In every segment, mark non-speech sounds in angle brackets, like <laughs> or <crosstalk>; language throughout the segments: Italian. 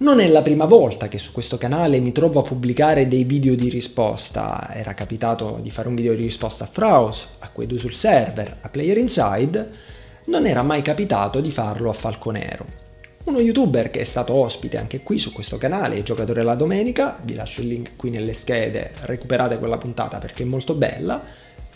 Non è la prima volta che su questo canale mi trovo a pubblicare dei video di risposta. Era capitato di fare un video di risposta a Fraus, a Quedu sul server, a Player Inside. Non era mai capitato di farlo a Falconero. Uno youtuber che è stato ospite anche qui su questo canale, giocatore la domenica, vi lascio il link qui nelle schede, recuperate quella puntata perché è molto bella,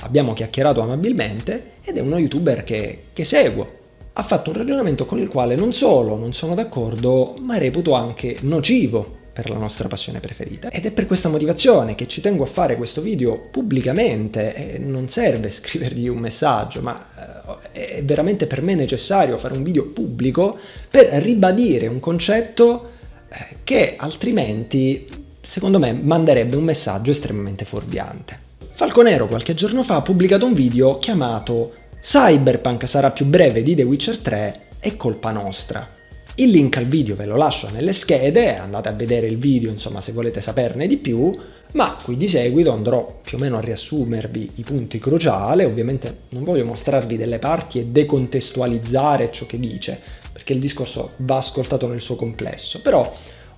abbiamo chiacchierato amabilmente ed è uno youtuber che, che seguo, ha fatto un ragionamento con il quale non solo non sono d'accordo, ma reputo anche nocivo per la nostra passione preferita. Ed è per questa motivazione che ci tengo a fare questo video pubblicamente e non serve <laughs> scrivergli un messaggio, ma eh, è veramente per me necessario fare un video pubblico per ribadire un concetto eh, che altrimenti, secondo me, manderebbe un messaggio estremamente fuorviante. Falconero qualche giorno fa ha pubblicato un video chiamato Cyberpunk sarà più breve di The Witcher 3, è colpa nostra. Il link al video ve lo lascio nelle schede, andate a vedere il video insomma se volete saperne di più, ma qui di seguito andrò più o meno a riassumervi i punti cruciali, ovviamente non voglio mostrarvi delle parti e decontestualizzare ciò che dice, perché il discorso va ascoltato nel suo complesso, però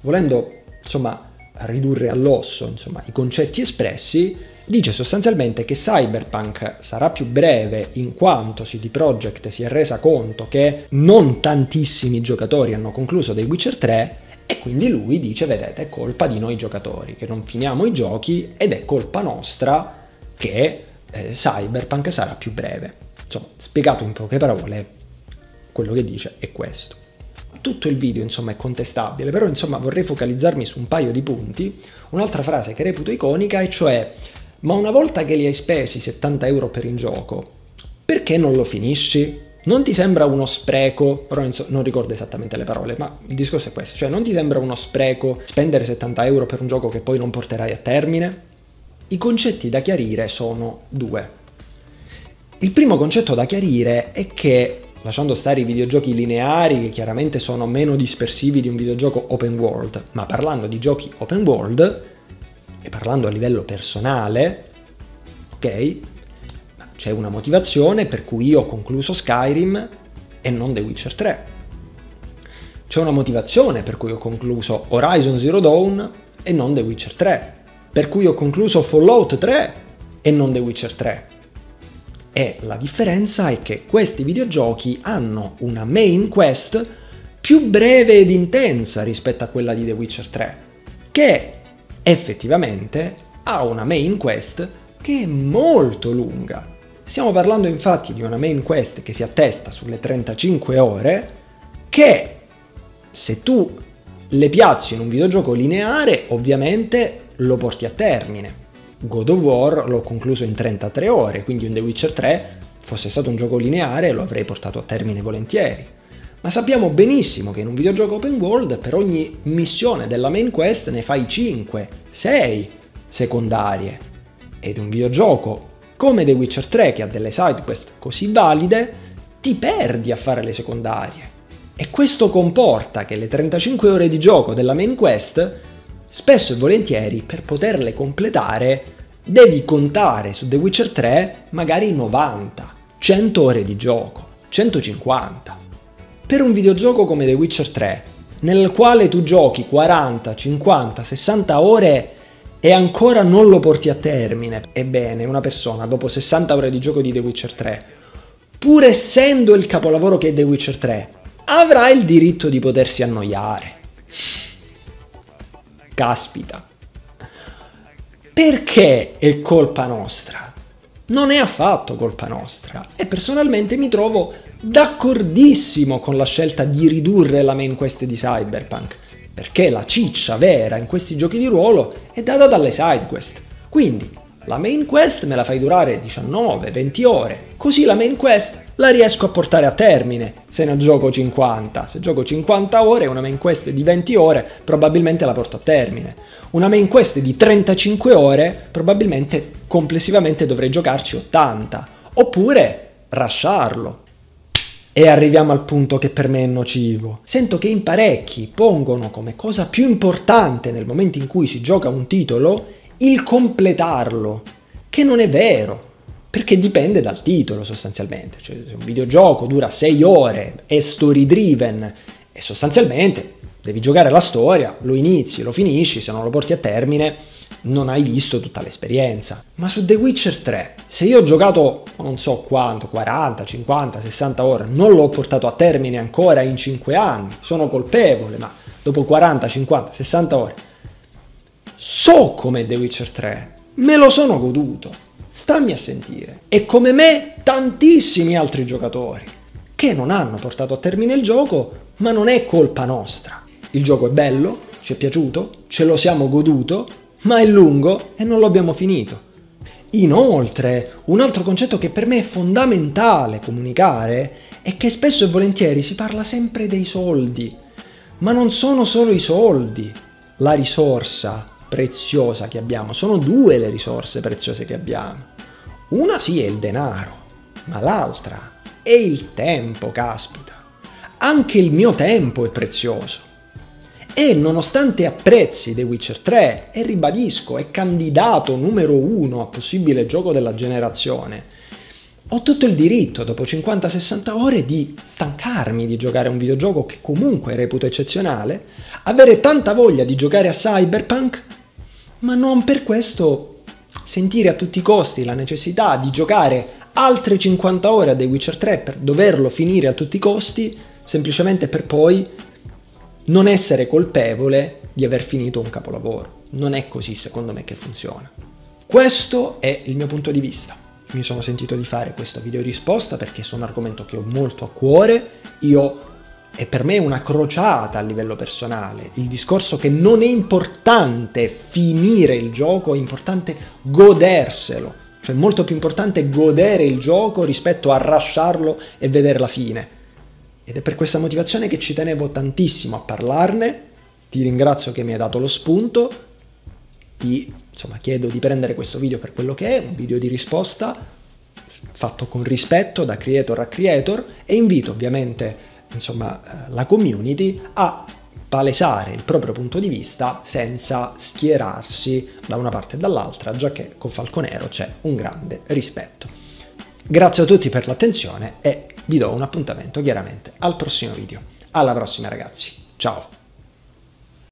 volendo insomma ridurre all'osso insomma i concetti espressi, dice sostanzialmente che Cyberpunk sarà più breve in quanto CD Projekt si è resa conto che non tantissimi giocatori hanno concluso The Witcher 3 e quindi lui dice vedete è colpa di noi giocatori che non finiamo i giochi ed è colpa nostra che eh, Cyberpunk sarà più breve. Insomma, spiegato in poche parole, quello che dice è questo. Tutto il video insomma è contestabile, però insomma vorrei focalizzarmi su un paio di punti. Un'altra frase che reputo iconica e cioè ma una volta che li hai spesi 70 euro per il gioco, perché non lo finisci? Non ti sembra uno spreco, però non ricordo esattamente le parole, ma il discorso è questo, cioè non ti sembra uno spreco spendere 70 euro per un gioco che poi non porterai a termine? I concetti da chiarire sono due. Il primo concetto da chiarire è che, lasciando stare i videogiochi lineari che chiaramente sono meno dispersivi di un videogioco open world, ma parlando di giochi open world, e parlando a livello personale, ok? C'è una motivazione per cui io ho concluso Skyrim e non The Witcher 3. C'è una motivazione per cui ho concluso Horizon Zero Dawn e non The Witcher 3. Per cui ho concluso Fallout 3 e non The Witcher 3. E la differenza è che questi videogiochi hanno una main quest più breve ed intensa rispetto a quella di The Witcher 3, che effettivamente ha una main quest che è molto lunga. Stiamo parlando infatti di una main quest che si attesta sulle 35 ore che se tu le piazzi in un videogioco lineare ovviamente lo porti a termine. God of War l'ho concluso in 33 ore, quindi un The Witcher 3 fosse stato un gioco lineare lo avrei portato a termine volentieri ma sappiamo benissimo che in un videogioco open world per ogni missione della main quest ne fai 5, 6 secondarie. Ed un videogioco come The Witcher 3 che ha delle side quest così valide, ti perdi a fare le secondarie. E questo comporta che le 35 ore di gioco della main quest, spesso e volentieri per poterle completare, devi contare su The Witcher 3 magari 90, 100 ore di gioco, 150. Per un videogioco come The Witcher 3, nel quale tu giochi 40, 50, 60 ore e ancora non lo porti a termine, ebbene, una persona dopo 60 ore di gioco di The Witcher 3, pur essendo il capolavoro che è The Witcher 3, avrà il diritto di potersi annoiare. Caspita. Perché è colpa nostra? Non è affatto colpa nostra e personalmente mi trovo d'accordissimo con la scelta di ridurre la main quest di Cyberpunk, perché la ciccia vera in questi giochi di ruolo è data dalle side quest. Quindi la main quest me la fai durare 19-20 ore, così la main quest la riesco a portare a termine se ne gioco 50. Se gioco 50 ore, una main quest di 20 ore, probabilmente la porto a termine. Una main quest di 35 ore, probabilmente complessivamente dovrei giocarci 80. Oppure rasciarlo, e arriviamo al punto che per me è nocivo. Sento che in parecchi pongono come cosa più importante nel momento in cui si gioca un titolo il completarlo, che non è vero, perché dipende dal titolo sostanzialmente. Cioè, se un videogioco dura 6 ore, è story driven e sostanzialmente Devi giocare la storia, lo inizi, lo finisci, se non lo porti a termine non hai visto tutta l'esperienza. Ma su The Witcher 3, se io ho giocato non so quanto, 40, 50, 60 ore, non l'ho portato a termine ancora in 5 anni, sono colpevole, ma dopo 40, 50, 60 ore, so come The Witcher 3, me lo sono goduto. Stammi a sentire. E come me, tantissimi altri giocatori che non hanno portato a termine il gioco, ma non è colpa nostra. Il gioco è bello, ci è piaciuto, ce lo siamo goduto, ma è lungo e non lo abbiamo finito. Inoltre, un altro concetto che per me è fondamentale comunicare è che spesso e volentieri si parla sempre dei soldi, ma non sono solo i soldi la risorsa preziosa che abbiamo, sono due le risorse preziose che abbiamo. Una sì è il denaro, ma l'altra è il tempo, caspita. Anche il mio tempo è prezioso. E nonostante apprezzi The Witcher 3 e ribadisco è candidato numero uno a possibile gioco della generazione, ho tutto il diritto dopo 50-60 ore di stancarmi di giocare a un videogioco che comunque reputo eccezionale, avere tanta voglia di giocare a Cyberpunk, ma non per questo sentire a tutti i costi la necessità di giocare altre 50 ore a The Witcher 3 per doverlo finire a tutti i costi, semplicemente per poi non essere colpevole di aver finito un capolavoro. Non è così secondo me che funziona. Questo è il mio punto di vista. Mi sono sentito di fare questo video risposta perché sono un argomento che ho molto a cuore. Io è per me una crociata a livello personale. Il discorso che non è importante finire il gioco, è importante goderselo. Cioè è molto più importante godere il gioco rispetto a rasciarlo e vedere la fine. Ed è per questa motivazione che ci tenevo tantissimo a parlarne. Ti ringrazio che mi hai dato lo spunto. Ti insomma, chiedo di prendere questo video per quello che è, un video di risposta fatto con rispetto da creator a creator e invito ovviamente insomma, eh, la community a palesare il proprio punto di vista senza schierarsi da una parte e dall'altra, già che con Falconero c'è un grande rispetto. Grazie a tutti per l'attenzione e vi do un appuntamento chiaramente al prossimo video. Alla prossima ragazzi, ciao!